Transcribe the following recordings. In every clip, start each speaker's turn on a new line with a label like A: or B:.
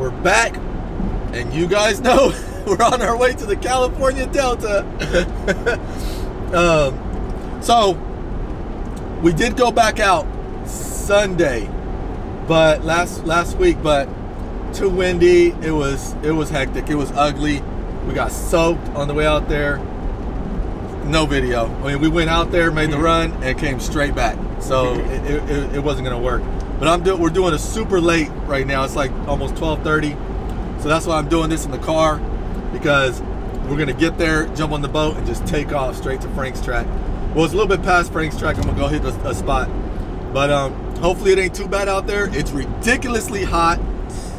A: we're back, and you guys know we're on our way to the California Delta. um, so we did go back out Sunday, but last last week, but too windy. It was it was hectic. It was ugly. We got soaked on the way out there. No video. I mean, we went out there, made the run, and came straight back. So it, it, it wasn't gonna work. But I'm do, we're doing a super late right now. It's like almost 12:30. So that's why I'm doing this in the car because we're gonna get there, jump on the boat, and just take off straight to Franks Tract. Well, it's a little bit past Franks Tract. I'm gonna go hit a, a spot, but um, hopefully it ain't too bad out there. It's ridiculously hot.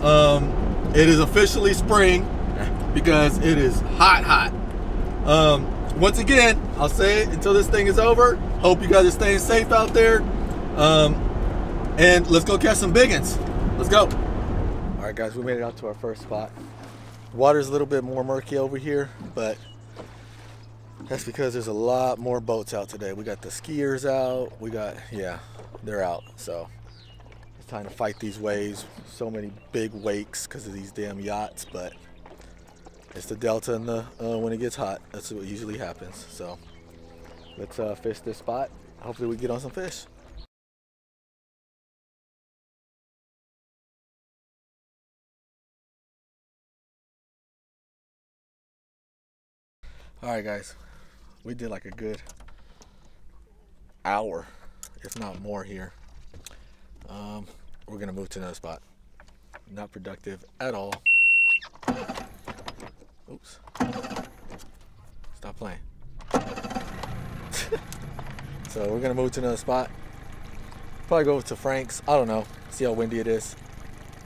A: Um, it is officially spring because it is hot, hot. Um, once again, I'll say it until this thing is over. Hope you guys are staying safe out there. Um, and let's go catch some biggins. Let's go. All right, guys, we made it out to our first spot. Water's a little bit more murky over here, but that's because there's a lot more boats out today. We got the skiers out. We got, yeah, they're out. So it's time to fight these waves. So many big wakes because of these damn yachts, but it's the delta and the uh, when it gets hot. That's what usually happens. So let's uh, fish this spot. Hopefully we get on some fish. All right, guys, we did like a good hour, if not more here. Um, we're gonna move to another spot. Not productive at all. Oops. Stop playing. so we're gonna move to another spot. Probably go to Frank's. I don't know. See how windy it is.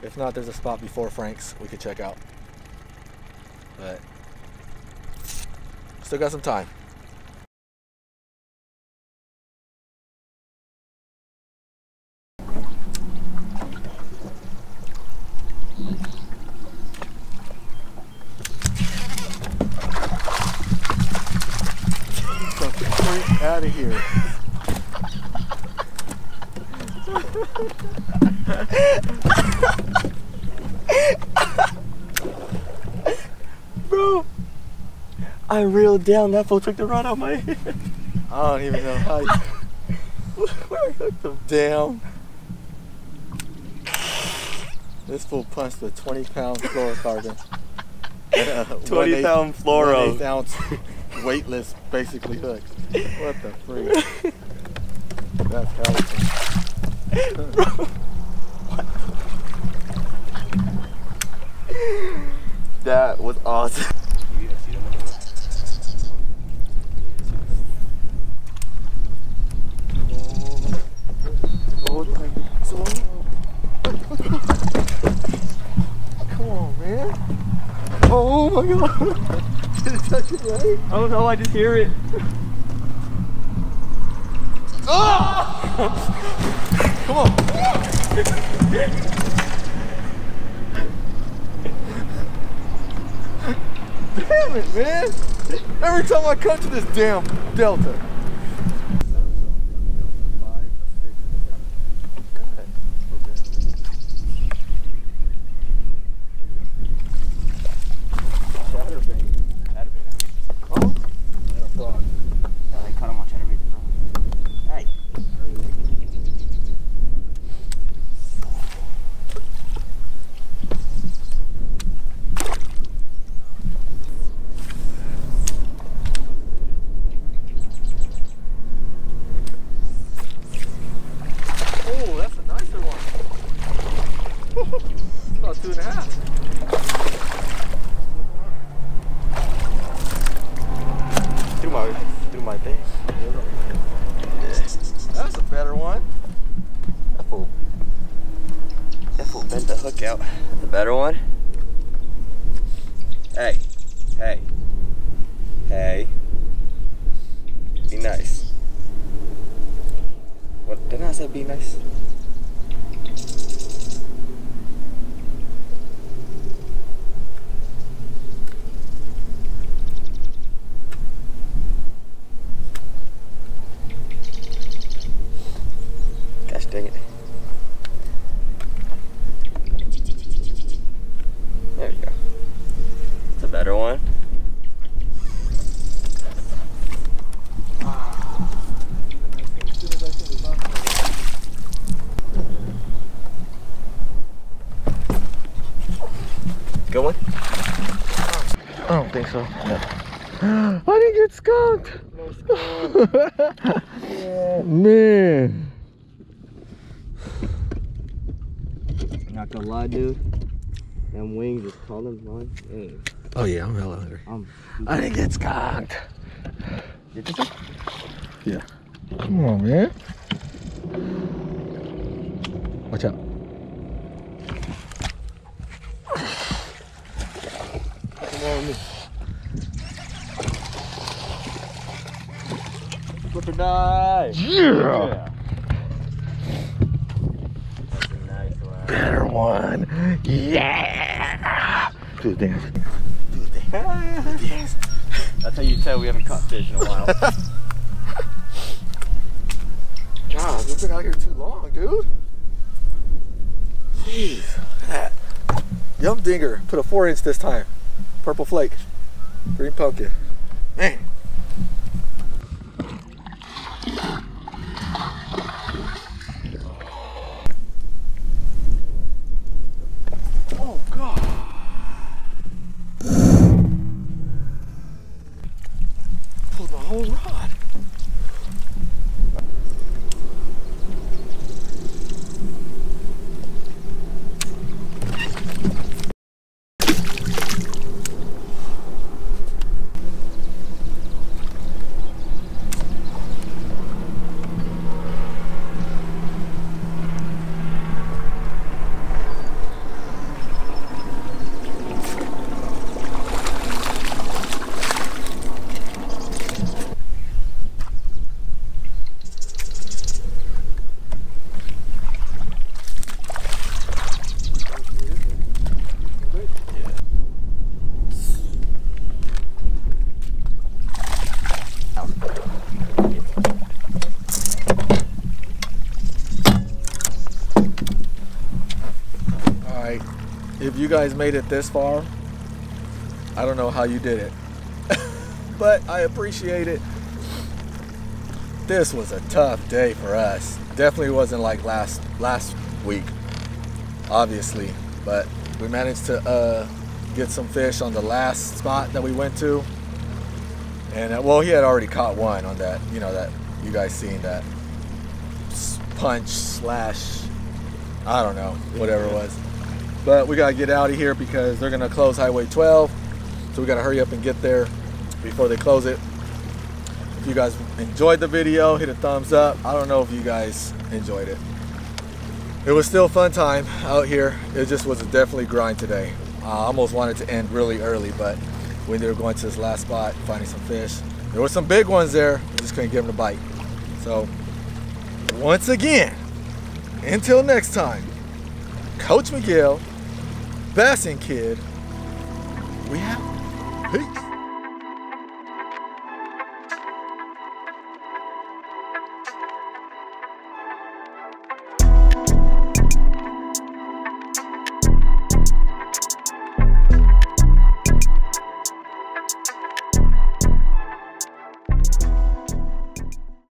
A: If not, there's a spot before Frank's we could check out. But still got some time. out of here.
B: Bro, I reeled down. That fool took the rod out my head.
A: I don't even know how you.
B: Where I hooked him.
A: Damn. This fool punched a 20 pound fluorocarbon. at a
B: 20
A: one-eighth-
B: pound fluoro.
A: one-eighth ounce weightless, basically hook. What the freak? That's hell.
B: That was awesome.
A: Oh, Come on, man.
B: Oh my god.
A: Did it touch your leg?
B: I don't know, I just hear it. Oh!
A: Come on. Damn it, man. Every time I come to this damn delta.
B: Oh,
A: And a frog.
B: I caught him on chatterbait, bro. Hey.
A: Oh, that's a nicer one. It's about two and a half.
B: Through my, through my thing.
A: That's a better one.
B: That fool. That fool bent the hook out. The better one. Hey. Hey. Hey. Be nice. What didn't I say be nice? Gosh dang it. Good one?
A: I don't think so. No. I didn't get skunked. Man.
B: Not gonna lie, dude. Them wings is calling mine. Hey,
A: Oh yeah, I'm hella hungry.
B: I'm.
A: I didn't get skunked.
B: Get this?
A: Yeah. Come on, man. Watch out.
B: Come on, me. Flip or die.
A: Yeah.
B: That's a nice one.
A: Better one. Yeah. Do the dance.
B: That's how you tell we haven't caught fish in a while.
A: God, we've been out here too long, dude. Jeez. That. Yum dinger. Put a four inch this time. Purple flake. Green pumpkin. Man. Oh God. Pulled my whole rod. All right. If you guys made it this far, I don't know how you did it, but I appreciate it. This was a tough day for us. Definitely wasn't like last last week, obviously, but we managed to uh, get some fish on the last spot that we went to. And uh, well, he had already caught one on that, you know, that you guys seen that punch slash, I don't know, whatever it was. But we gotta get out of here because they're gonna close Highway 12. So we gotta hurry up and get there before they close it. If you guys enjoyed the video, hit a thumbs up. I don't know if you guys enjoyed it. It was still a fun time out here. It just was a definitely grind today. I almost wanted to end really early, but when they were going to this last spot, finding some fish, there were some big ones there. We just couldn't give them a bite. So once again, until next time, Coach Miguel, Bassin Kid, we have peace.